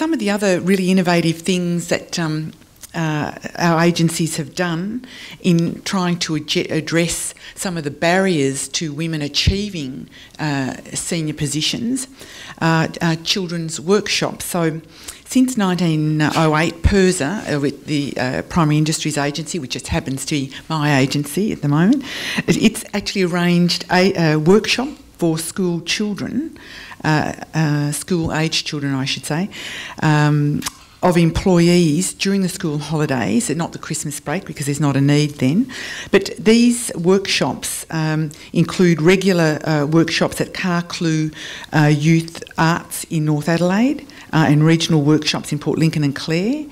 some of the other really innovative things that um, uh, our agencies have done in trying to ad- address some of the barriers to women achieving uh, senior positions uh, children's workshops. So, since 1908, PIRSA, uh, with the uh, Primary Industries Agency, which just happens to be my agency at the moment, it's actually arranged a, a workshop for school children, uh, uh, school age children, I should say, um, of employees during the school holidays, not the Christmas break because there's not a need then. But these workshops um, include regular uh, workshops at Carclew uh, Youth Arts in North Adelaide. Uh, and regional workshops in Port Lincoln and Clare.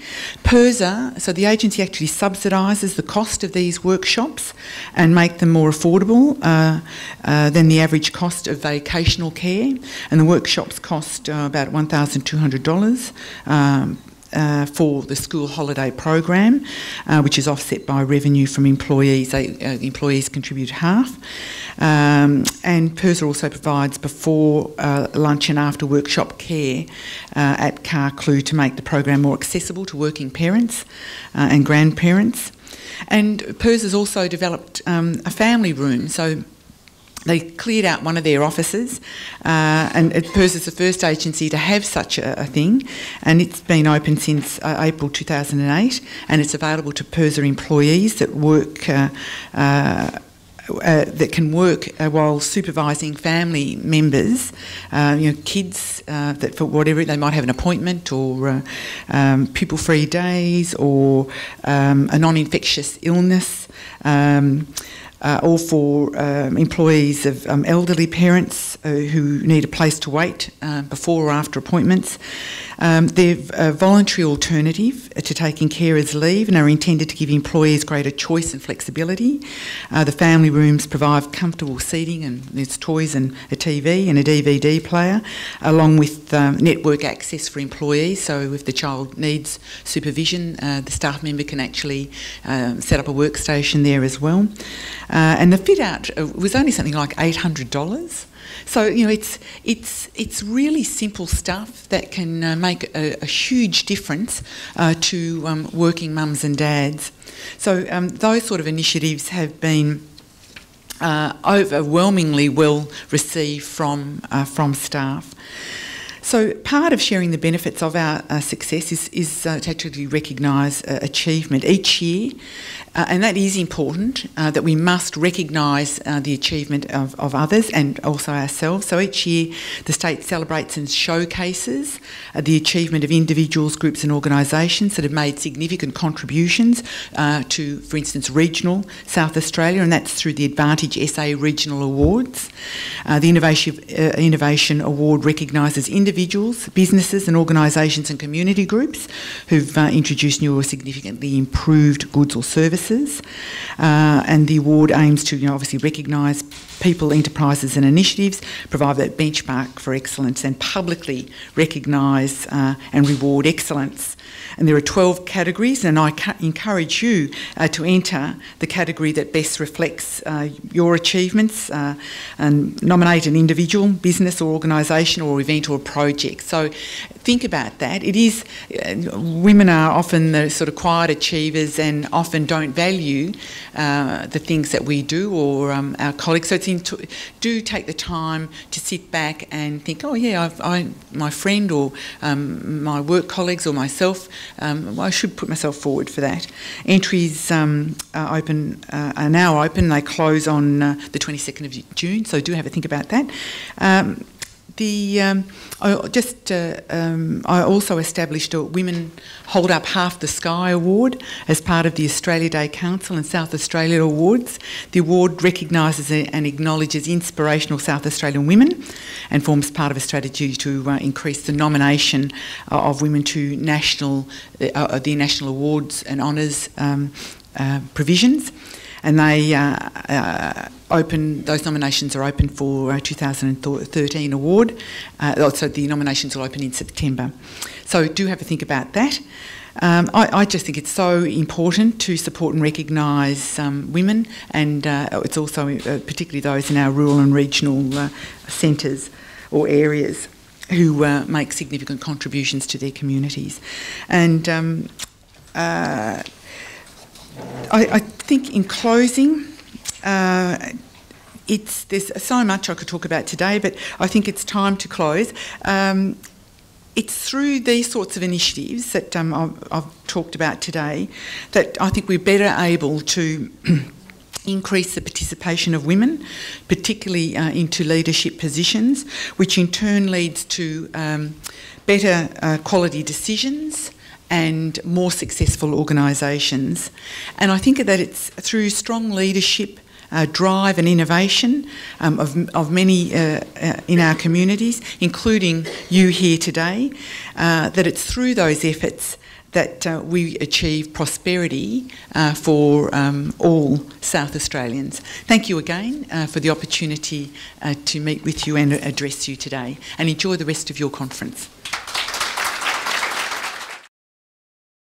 PIRSA, so the agency actually subsidises the cost of these workshops and make them more affordable uh, uh, than the average cost of vocational care. And the workshops cost uh, about $1,200 um, uh, for the school holiday program, uh, which is offset by revenue from employees. They, uh, employees contribute half. Um, and PIRSA also provides before uh, lunch and after workshop care uh, at Carclew to make the program more accessible to working parents uh, and grandparents. And PIRSA has also developed um, a family room. So they cleared out one of their offices, uh, and PIRSA is the first agency to have such a, a thing, and it's been open since uh, April 2008, and it's available to PIRSA employees that work. Uh, uh, uh that can work uh, while supervising family members, you know, kids that for whatever they might have an appointment or um, pupil-free days or um, a non-infectious illness. Um, uh, or for um, employees of um, elderly parents uh, who need a place to wait uh, before or after appointments. Um, they're a voluntary alternative to taking carers leave and are intended to give employees greater choice and flexibility. Uh, the family rooms provide comfortable seating and there's toys and a TV and a DVD player, along with um, network access for employees. So if the child needs supervision, uh, the staff member can actually um, set up a workstation there as well. Uh, and the fit out uh, was only something like $800. So you know, it's it's it's really simple stuff that can uh, make a, a, huge difference uh, to um, working mums and dads. So um, those sort of initiatives have been. Uh, overwhelmingly well received from uh, from staff. So, part of sharing the benefits of our uh, success is, is uh, to actually recognise uh, achievement each year, uh, and that is important uh, that we must recognise uh, the achievement of, of, others and also ourselves. So, each year the state celebrates and showcases the achievement of individuals, groups, and organisations that have made significant contributions to, for instance, regional South Australia, and that's through the Advantage SA Regional Awards. the Innovation, Innovation Award recognises individuals individuals, businesses and organisations and community groups who've uh, introduced new or significantly improved goods or services. Uh, and the award aims to you know, obviously recognise people, enterprises and initiatives, provide that benchmark for excellence and publicly recognise uh, and reward excellence and there are 12 categories, and I encourage you uh, to enter the category that best reflects uh, your achievements uh, and nominate an individual, business or organisation or event or project. So think about that. It is, uh, women are often the sort of quiet achievers and often don't value uh, the things that we do or um, our colleagues. So it's do take the time to sit back and think, oh yeah, I've, I, my friend or um, my work colleagues or myself um, I should put myself forward for that. Entries um, are open uh, are now open. They close on uh, the 22nd of June, so do have a think about that. The um, I just uh, um, I also established a Women Hold Up Half the Sky award as part of the Australia Day Council and South Australia Awards. The award recognises and acknowledges inspirational South Australian women and forms part of a strategy to uh, increase the nomination uh, of women to national uh, the national awards and honours um, uh, provisions and they uh, uh, open those nominations are open for a 2013 award. Uh, so the nominations will open in September. So do have a think about that. Um, I, I, just think it's so important to support and recognise um, women, and uh, it's also uh, particularly those in our rural and regional uh, centres or areas. who make significant contributions to their communities. And um, I, I, think in closing, uh, it's there's so much I could talk about today, but I think it's time to close. Um, it's through these sorts of initiatives that um, I've, I've, talked about today that I think we're better able to increase the participation of women, particularly uh, into leadership positions, which in turn leads to um, better uh, quality decisions and more successful organisations. And I think that it's through strong leadership. Uh, drive and innovation um, of, of many uh, uh, in our communities, including you here today, uh, that it's through those efforts that uh, we achieve prosperity uh, for um, all South Australians. Thank you again for the opportunity to meet with you and address you today, and enjoy the rest of your conference.